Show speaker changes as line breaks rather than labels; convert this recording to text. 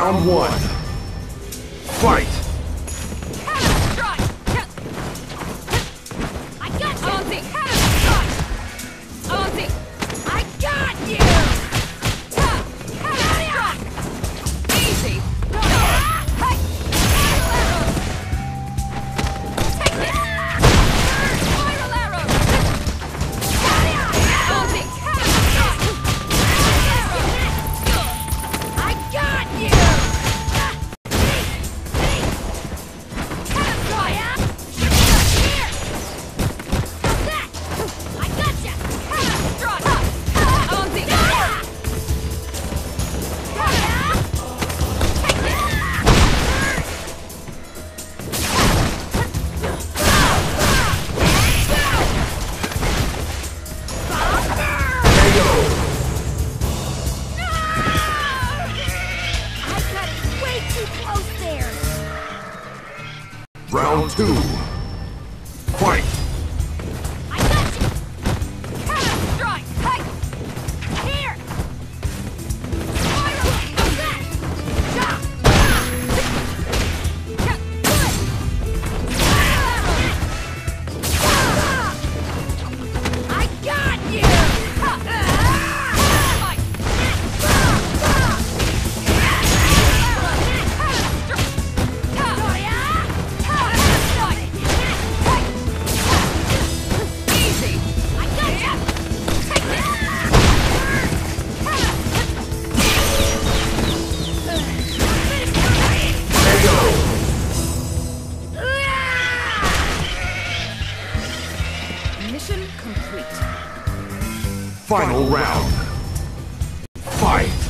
Round one. Fight! Round two.
Mission complete.
Final round. Fight!